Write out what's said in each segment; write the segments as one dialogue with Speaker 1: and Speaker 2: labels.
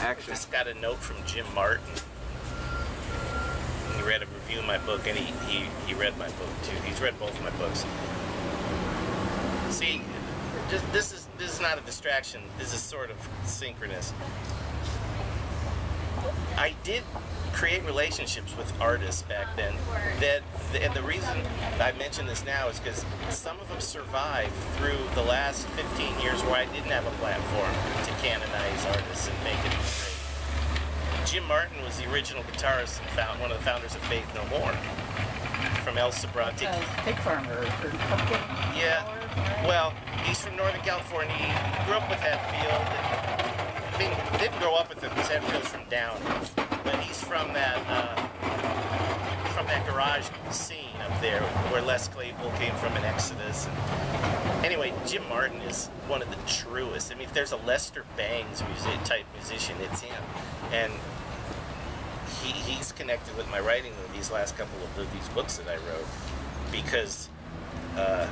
Speaker 1: action.
Speaker 2: Just got a note from Jim Martin. He read a review of my book, and he, he, he read my book too. He's read both of my books. See, just, this is this is not a distraction. This is sort of synchronous. I did create relationships with artists back then. That and the reason I mention this now is because some of them survived through the last 15 years where I didn't have a platform to canonize artists and make it great. Jim Martin was the original guitarist and found one of the founders of Faith No More. From El Sobrante.
Speaker 3: Uh, pig farmer or pumpkin.
Speaker 2: Yeah. Well, he's from Northern California. He grew up with Hetfield. I mean, didn't grow up with him because Hetfield's from down. But he's from that uh, from that garage scene up there where Les Claypool came from in Exodus. And anyway, Jim Martin is one of the truest. I mean, if there's a Lester Bangs music type musician, it's him. And he, he's connected with my writing of these last couple of these books that I wrote because uh,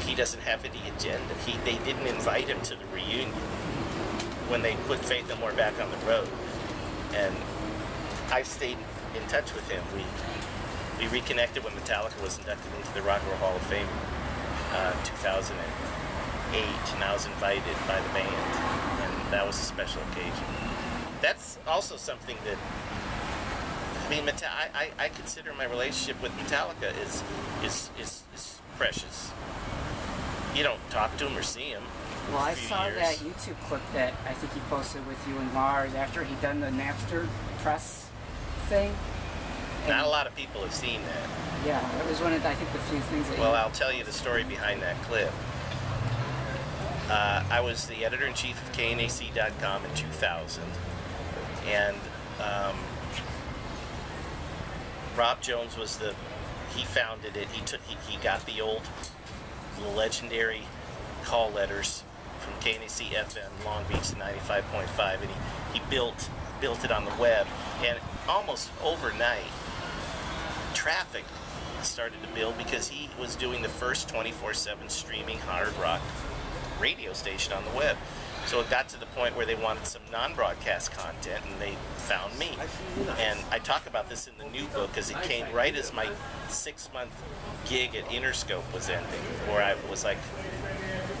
Speaker 2: he doesn't have any agenda. He they didn't invite him to the reunion when they put Faith No More back on the road, and I've stayed in touch with him. We we reconnected when Metallica was inducted into the Rock and Roll Hall of Fame, uh, 2008, and I was invited by the band, and that was a special occasion. That's also something that I mean, Meta- I, I, I consider my relationship with Metallica is, is is is precious. You don't talk to him or see him.
Speaker 3: Well, I saw
Speaker 2: years.
Speaker 3: that YouTube clip that I think he posted with you and Lars after he done the Napster press thing.
Speaker 2: Not a lot of people have seen that.
Speaker 3: Yeah, that was one of the, I think the few things that.
Speaker 2: Well, I'll tell you the story behind that clip. Uh, I was the editor in chief of KNAC.com in 2000, and um, Rob Jones was the he founded it. He took he, he got the old legendary call letters from KNAC FM Long Beach to 95.5, and he, he built built it on the web, and almost overnight traffic started to build because he was doing the first 24/7 streaming hard rock radio station on the web. So it got to the point where they wanted some non-broadcast content, and they found me. And I talk about this in the new book because it came right as my six-month gig at Interscope was ending, where I was like,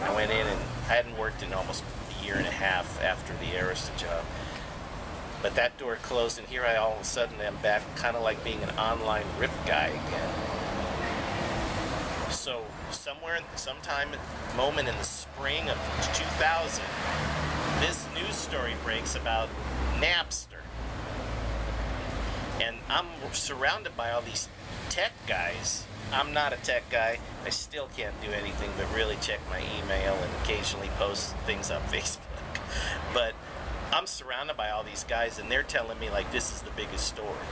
Speaker 2: I went in and I hadn't worked in almost a year and a half after the Arista job. But that door closed, and here I all of a sudden am back, kind of like being an online rip guy again. So somewhere, sometime, moment in the spring of 2000, this news story breaks about Napster, and I'm surrounded by all these tech guys. I'm not a tech guy. I still can't do anything but really check my email and occasionally post things on Facebook. But I'm surrounded by all these guys, and they're telling me like this is the biggest story.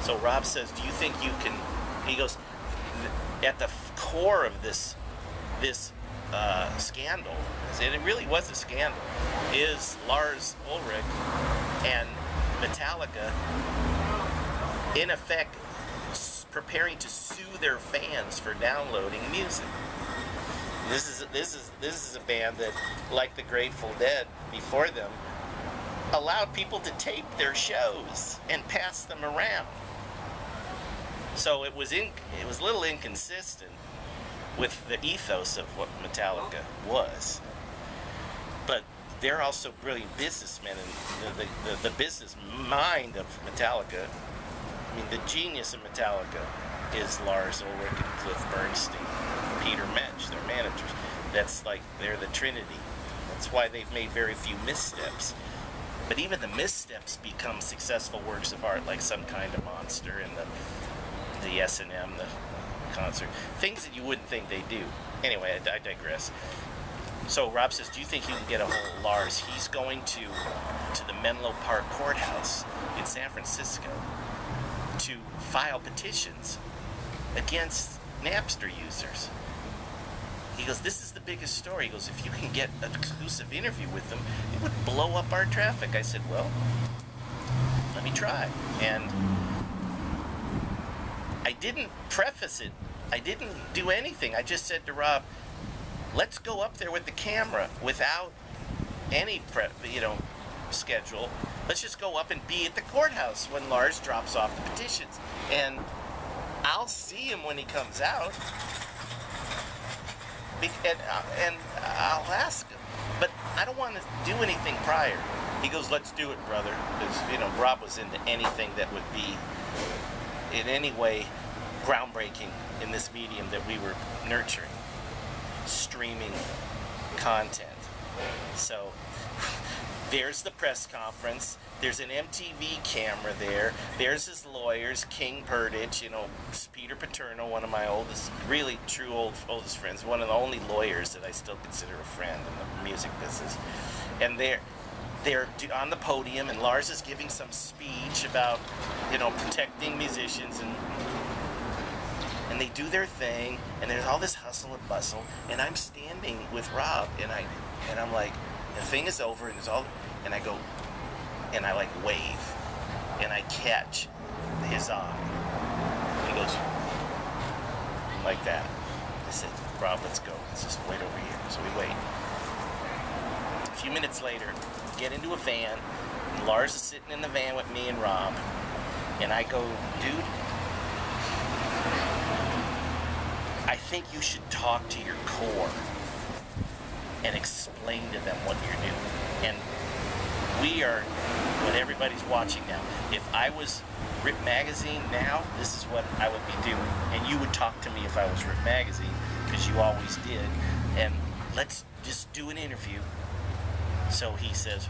Speaker 2: So Rob says, "Do you think you can?" He goes, "At the core of this this uh, scandal, and it really was a scandal, is Lars Ulrich and Metallica, in effect, preparing to sue their fans for downloading music." This is this is this is a band that, like the Grateful Dead before them, allowed people to tape their shows and pass them around. So it was in, it was a little inconsistent with the ethos of what Metallica was. But they're also brilliant businessmen, and the, the, the, the business mind of Metallica. Mean, the genius of Metallica is Lars Ulrich and Cliff Bernstein, Peter Mensch, their managers. That's like they're the Trinity. That's why they've made very few missteps. But even the missteps become successful works of art, like some kind of monster and the the S and M, the concert, things that you wouldn't think they do. Anyway, I, I digress. So Rob says, "Do you think you can get a hold of Lars? He's going to to the Menlo Park courthouse in San Francisco to file petitions against Napster users." He goes, "This is the biggest story." He goes, "If you can get an exclusive interview with them, it would blow up our traffic." I said, "Well, let me try." And I didn't preface it. I didn't do anything. I just said to Rob, "Let's go up there with the camera without any prep, you know, schedule. Let's just go up and be at the courthouse when Lars drops off the petitions. And I'll see him when he comes out. Be- and, uh, and I'll ask him. But I don't want to do anything prior. He goes, let's do it, brother. Because, you know, Rob was into anything that would be in any way groundbreaking in this medium that we were nurturing. Streaming content. So there's the press conference. There's an MTV camera there. There's his lawyers, King Purditch, you know, Peter Paterno, one of my oldest, really true old oldest friends, one of the only lawyers that I still consider a friend in the music business. And they're they're on the podium, and Lars is giving some speech about, you know, protecting musicians and and they do their thing, and there's all this hustle and bustle, and I'm standing with Rob, and I, and I'm like, the thing is over, and it's all, and I go, and I like wave, and I catch his eye. He goes like that. I said, Rob, let's go. Let's just wait over here. So we wait. A few minutes later, get into a van, and Lars is sitting in the van with me and Rob, and I go, dude. I think you should talk to your core and explain to them what you're doing. And we are what everybody's watching now. If I was Rip Magazine now, this is what I would be doing. And you would talk to me if I was Rip Magazine, because you always did. And let's just do an interview. So he says,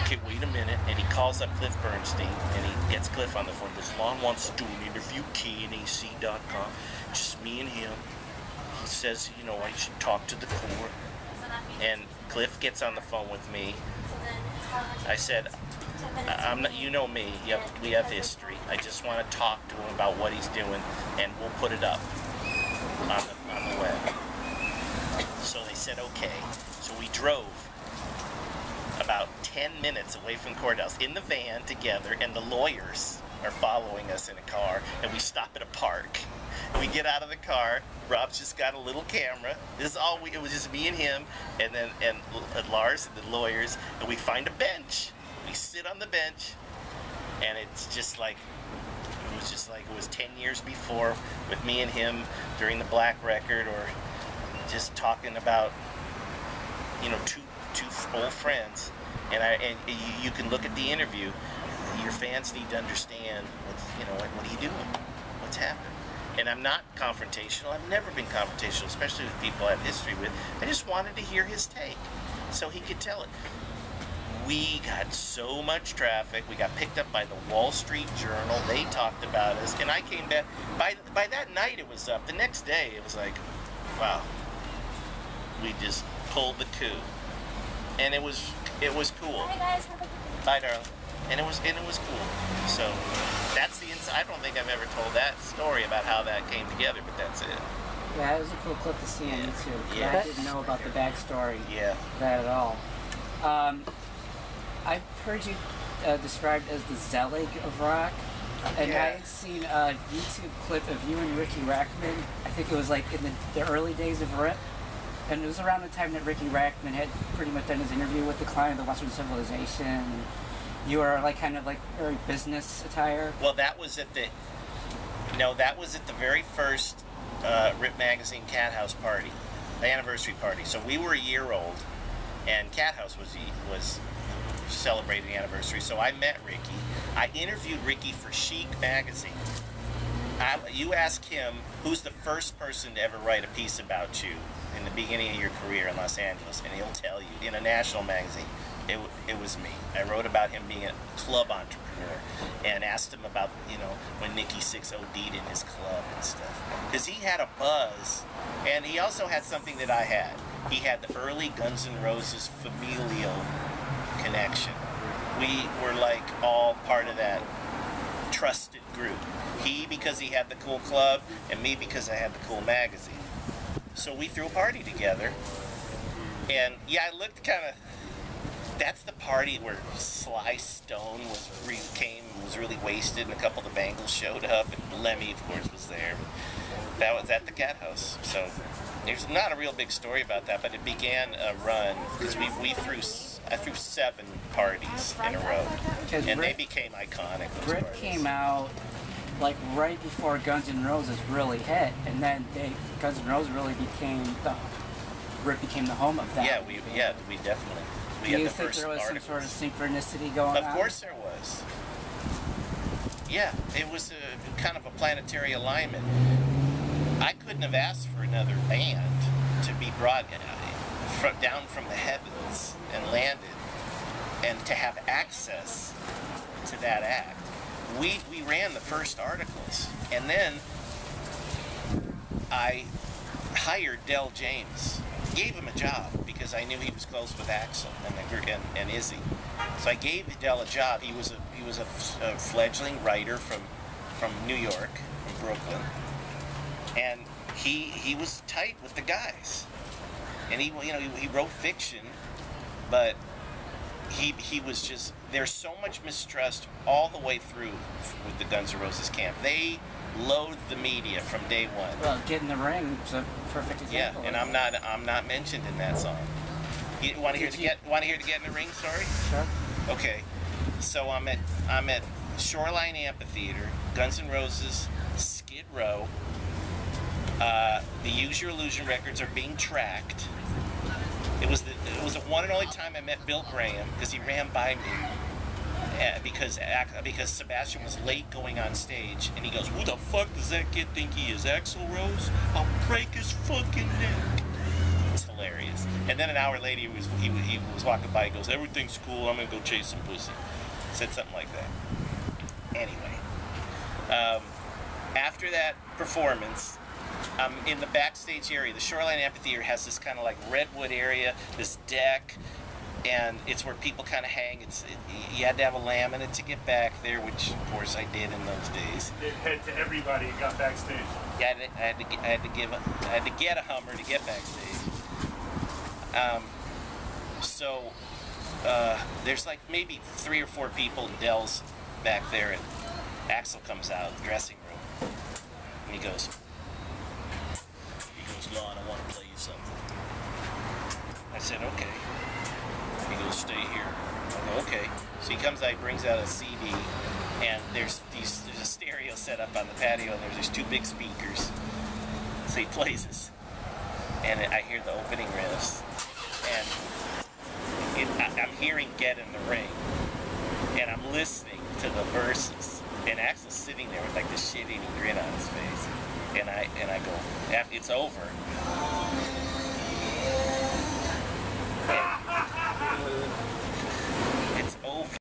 Speaker 2: okay, wait a minute. And he calls up Cliff Bernstein and he gets Cliff on the phone. Goes, Lonn wants to do an interview, KNAC.com. Just me and him. Says, you know, I should talk to the core. And Cliff gets on the phone with me. I said, I'm not, you know me. You have, we have history. I just want to talk to him about what he's doing, and we'll put it up on the, on the web. So they said, okay. So we drove about 10 minutes away from courthouse in the van together, and the lawyers are following us in a car, and we stop at a park. We get out of the car. Rob's just got a little camera. This is all we. It was just me and him, and then and, and uh, Lars and the lawyers, and we find a bench. We sit on the bench, and it's just like it was just like it was 10 years before with me and him during the Black Record, or just talking about you know two two old friends and I and you, you can look at the interview your fans need to understand what's you know what, what are you doing what's happening and I'm not confrontational I've never been confrontational especially with people I have history with I just wanted to hear his take so he could tell it we got so much traffic. We got picked up by the Wall Street Journal. They talked about us, and I came back. By by that night, it was up. The next day, it was like, wow, we just pulled the coup, and it was it was cool.
Speaker 1: Bye guys, have a good
Speaker 2: Bye, darling. And it was and it was cool. So that's the ins- I don't think I've ever told that story about how that came together, but that's it.
Speaker 3: Yeah, it was a cool clip to see on
Speaker 2: Yeah.
Speaker 3: YouTube.
Speaker 2: Yeah.
Speaker 3: I didn't know about the backstory
Speaker 2: Yeah.
Speaker 3: that at all. Um, I've heard you uh, described as the Zelig of rock, and
Speaker 2: Yeah.
Speaker 3: I had seen a YouTube clip of you and Rikki Rachtman. I think it was like in the, the early days of Rip, and it was around the time that Rikki Rachtman had pretty much done his interview with Decline of the Western Civilization. You were like kind of like very business attire.
Speaker 2: Well, that was at the no, that was at the very first uh, Rip Magazine Cat House party, the anniversary party. So we were a year old, and Cat House was was celebrating the anniversary. So I met Rikki. I interviewed Rikki for Chic magazine. I, you ask him who's the first person to ever write a piece about you in the beginning of your career in Los Angeles, and he'll tell you in a national magazine. It, it was me. I wrote about him being a club entrepreneur and asked him about, you know, when Nikki Sixx OD'd in his club and stuff. Because he had a buzz, and he also had something that I had. He had the early Guns N' Roses familial connection. We were like all part of that trusted group. He because he had the cool club, and me because I had the cool magazine. So we threw a party together, and yeah, I looked kind of. That's the party where Sly Stone was re- came and was really wasted, and a couple of the Bangles showed up, and Lemmy, of course, was there. That was at the Cat House. So there's not a real big story about that, but it began a run because we we threw. I threw seven parties in a row, and they became iconic.
Speaker 3: Rick
Speaker 2: parties.
Speaker 3: came out like right before Guns N' Roses really hit, and then they Guns N' Roses really became the Rick became the home of that.
Speaker 2: Yeah, we yeah we definitely we
Speaker 3: Do
Speaker 2: had
Speaker 3: you
Speaker 2: the
Speaker 3: think
Speaker 2: first
Speaker 3: there was some sort of synchronicity going
Speaker 2: Of
Speaker 3: on?
Speaker 2: Of course there was. Yeah, it was a kind of a planetary alignment. I couldn't have asked for another band to be brought uh, fro- down from the heavens and landed, and to have access to that act. We we ran the first articles, and then I hired Del James, gave him a job because I knew he was close with Axl and the, and, and Izzy. So I gave Del a job. He was a he was a, a fledgling writer from from New York, from Brooklyn, and he he was tight with the guys, and he you know he, he wrote fiction, but he he was just there's so much mistrust all the way through with the Guns N' Roses camp. They loathe the media from day one.
Speaker 3: Well, Get in the Ring is a perfect example.
Speaker 2: Yeah,
Speaker 3: and
Speaker 2: I'm not I'm not mentioned in that song. You want to hear the get want to hear the get in the ring story?
Speaker 3: Sure.
Speaker 2: Okay, so I'm at I'm at Shoreline Amphitheater, Guns N' Roses, Skid Row. Uh, the Use Your Illusion records are being tracked. It was the it was the one and only time I met Bill Graham because he ran by me. uh, because because Sebastian was late going on stage, and he goes, "Who the fuck does that kid think he is, Axl Rose? I'll break his fucking neck." It's hilarious. And then an hour later, he was he, he was walking by. He goes, "Everything's cool. I'm gonna go chase some pussy." Said something like that. Anyway, um, after that performance, I'm in the backstage area. The Shoreline Amphitheater has this kind of like redwood area, this deck, and it's where people kind of hang. It's it, you had to have a laminate to get back there, which of course I did in those days.
Speaker 1: Head to everybody and got backstage.
Speaker 2: Yeah, I had to, I had to, get, I had to give, a, I had to get a Hummer to get backstage. Um, so uh, there's like maybe three or four people in Del's back there, and Axl comes out of the dressing room, and he goes, I want to play you something. I said, okay. He goes, stay here. I go, okay. So he comes out, he brings out a CD, and there's these there's a stereo set up on the patio, and there's these two big speakers. So he plays this, and I hear the opening riffs, and it, I, I'm hearing "Get in the Ring," and I'm listening to the verses, and Axl's sitting there with like this shit-eating grin on his face, and I and I go, "Af- "It's over." And